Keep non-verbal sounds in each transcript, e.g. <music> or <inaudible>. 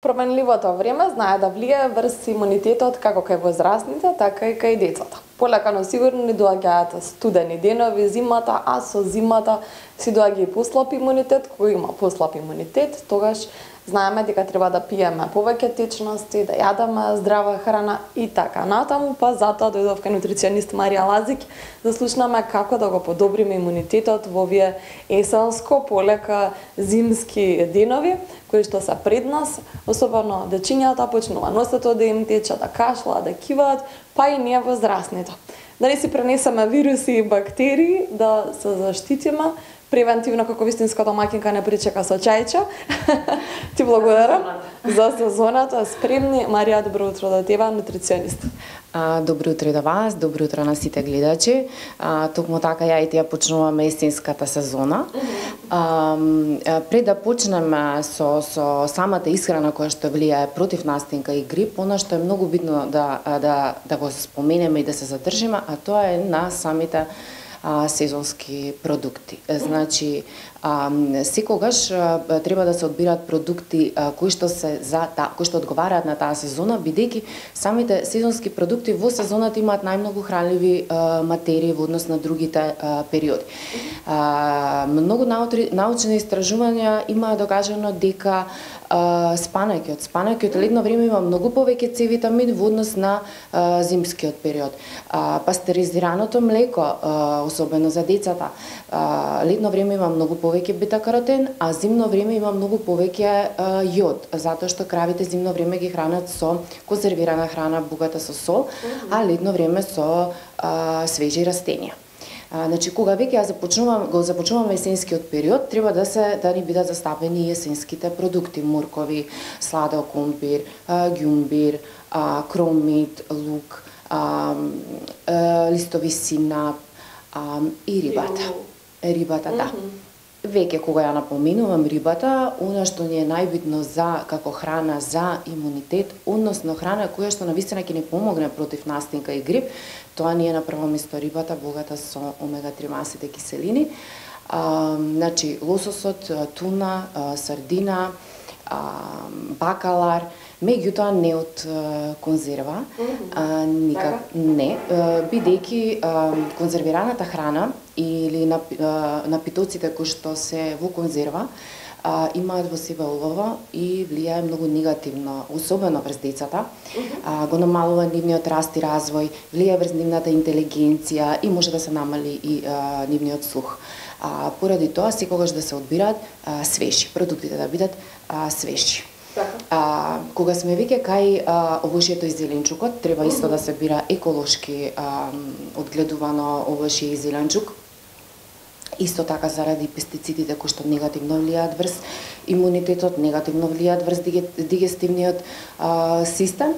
Променливото време знае да влие врз имунитетот како кај возрастните, така и кај децата полекано сигурно ни доаѓаат студени денови, зимата, а со зимата си доаѓа и послаб имунитет, кој има послаб имунитет, тогаш Знаеме дека треба да пиеме повеќе течности, да јадеме здрава храна и така натаму, па затоа дојдов кај нутриционист Марија Лазик да слушнаме како да го подобриме имунитетот во овие есенско, полека зимски денови кои што се пред нас, особено дечињата почнува носето да им тече, да кашла, да киваат, па и ние возрастните. Да не си пренесеме вируси и бактерии, да се заштитиме превентивно како вистинска домакинка не причека со чајче. <laughs> Ти благодарам за сезоната. Спремни. Марија, добро утро до тебе, нутриционист. Добро утро до вас, добро утро на сите гледачи. А, токму така ја и ја почнуваме есенската сезона. А, пред да почнеме со, со самата исхрана која што влијае против настинка и грип, она што е многу битно да, да, да го споменеме и да се задржиме, а тоа е на самите а, сезонски продукти. Значи, а, секогаш а, треба да се одбираат продукти а, кои што се за та, кои што одговараат на таа сезона, бидејќи самите сезонски продукти во сезоната имаат најмногу хранливи а, материи во однос на другите а, периоди. А, многу научни истражувања има докажано дека а, спанаќот. Спанаќот летно време има многу повеќе С витамин во однос на а, зимскиот период. А, пастеризираното млеко, а, особено за децата, а, летно време има многу повеќе бета-каротен, а зимно време има многу повеќе а, јод, затоа што кравите зимно време ги хранат со конзервирана храна богата со сол, а летно време со а, свежи растенија. А, значи кога веќе ја започнувам, го започнуваме есенскиот период, треба да се да ни бидат застапени есенските продукти, моркови, сладо компир, а, ѓумбир, а, кромит, лук, а, а, листови синап а, и рибата. Рибата, да. Веќе кога ја напоминувам рибата, она што ни е најбитно за како храна за имунитет, односно храна која што навистина ќе ни помогне против настинка и грип, Тоа ни е на прво место рибата богата со омега-3 масите киселини. А, значи, лососот, туна, сардина, а, бакалар, меѓутоа не од конзерва, а, никак така? не, бидејќи конзервираната храна или напитоците кои што се во конзерва, а, имаат во себе олово и влијае многу негативно, особено врз децата. А, го намалува нивниот раст и развој, влијае врз нивната интелигенција и може да се намали и а, нивниот слух. А, поради тоа, секогаш да се одбираат а, свежи, продуктите да бидат а, свежи. А, кога сме веќе кај а, овошјето и зеленчукот, треба исто да се бира еколошки а, одгледувано овошје и зеленчук, Исто така заради пестицидите кои што негативно влијаат врз имунитетот, негативно влијаат врз дигестивниот а, систем.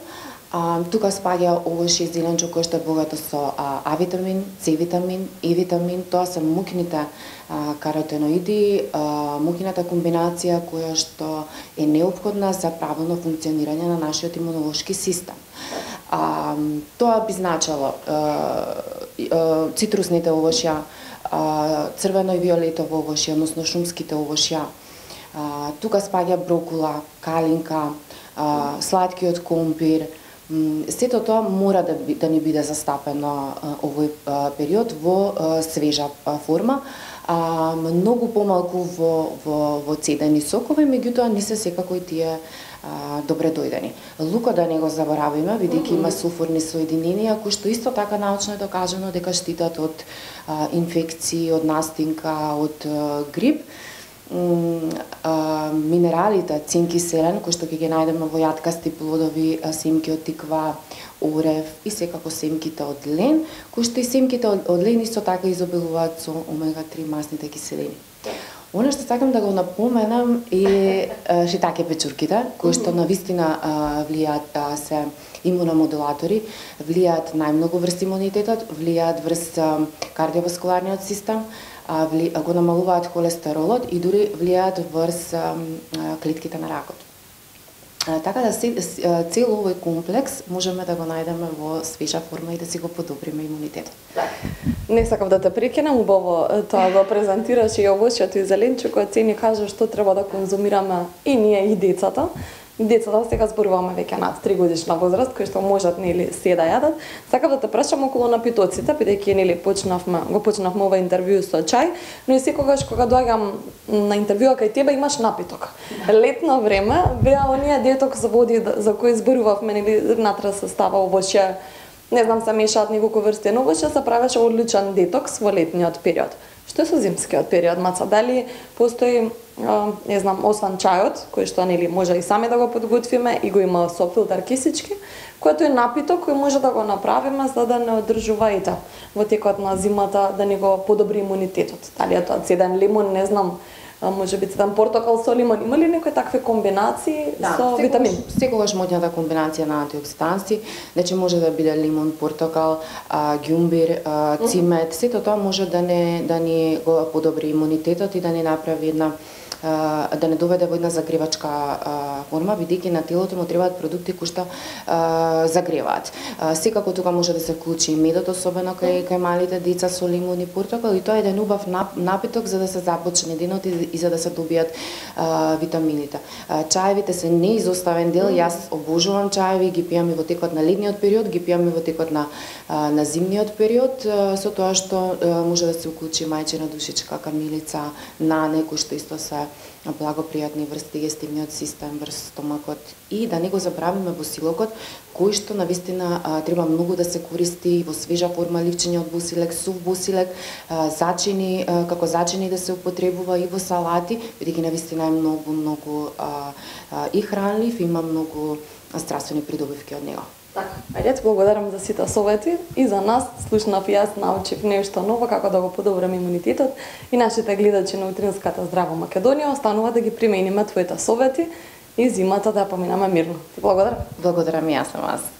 А, тука спаѓа овој зеленчук кој што е богато со а, А витамин, С витамин, И витамин, тоа се мукните а, каротеноиди, а, мукината комбинација која што е необходна за правилно функционирање на нашиот имунолошки систем. А, тоа би значало а, а, цитрусните овошја, а, црвено и виолетово овошје, односно шумските овошја. А, тука спаѓа брокула, калинка, а, сладкиот компир, Сето тоа мора да, да ни биде застапено овој период во свежа форма, а многу помалку во, во, во цедени сокови, меѓутоа не се секако и тие а, добре дојдени. Лука да не го заборавиме, бидејќи има суфорни соединенија кои што исто така научно е докажано дека штитат од а, инфекции, од настинка, од а, грип. а, минералите, цинк и селен, кои што ќе ги најдеме во јаткасти плодови, семки од тиква, орев и секако семките од лен, кои што и семките од, од лен исто така изобилуваат со омега-3 масните киселини. Оно што сакам да го напоменам е шитаке печурките, кои што на вистина влијаат се имуномодулатори, влијаат најмногу врз имунитетот, влијаат врз кардиоваскуларниот систем, го намалуваат холестеролот и дури влијаат врз клетките на ракот. Така да цел овој комплекс можеме да го најдеме во свежа форма и да си го подобриме имунитетот. Не сакав да те прекинам, убаво тоа го презентираш и овошјето и зеленчукот, цени кажа што треба да конзумираме и ние и децата. децата сега зборуваме веќе над 3 годишна возраст кои што можат нели се да јадат. Сакав да те прашам околу напитоците, бидејќи нели почнавме го почнавме ова интервју со чај, но и секогаш кога доаѓам на интервјуа кај тебе имаш напиток. Летно време беа оние детокс води за кои зборувавме нели натра се става овошје не знам, се мешаат неколку врсти но овошје, се правеше одличен детокс во летниот период. Што е со зимскиот период, маца? Дали постои, не знам, освен чајот, кој што нели може и сами да го подготвиме и го има со филтер кисички, којто е напиток кој може да го направиме за да не одржува и во текот на зимата да ни го подобри имунитетот. Дали е тоа цеден лимон, не знам, може би цеден портокал со лимон. Има ли некои такви комбинации да, со секогаш, витамин? Секогаш моќната комбинација на антиоксиданси, значи може да биде лимон, портокал, а, ѓумбир, а, цимет, сето тоа може да не да ни го подобри имунитетот и да ни направи една да не доведе во една загревачка форма, бидејќи на телото му требаат продукти кои што загреваат. Секако тука може да се вклучи медот, особено кај кај малите деца со лимон и портокал и тоа е еден убав напиток за да се започне денот и, и за да се добијат витамините. Чаевите се неизоставен дел, јас обожувам чаеви, ги пијам и во текот на летниот период, ги пијам и во текот на на зимниот период, со тоа што може да се уклучи мајчина душичка, камилица, нане, кои што исто се благопријатни врз дигестивниот систем, врз стомакот и да не го забравиме босилокот, кој што навистина а, треба многу да се користи во свежа форма ливчење од бусилек, сув бусилек, а, зачини, а, како зачини да се употребува и во салати, бидејќи навистина е многу, многу а, а, и хранлив, има многу здравствени придобивки од него. Така, ајде благодарам за сите совети и за нас. Слушнав и јас научив нешто ново како да го подобрам имунитетот и нашите гледачи на утринската Здраво Македонија останува да ги примениме твоите совети и зимата да ја поминаме мирно. Ти благодарам. Благодарам и јас на вас.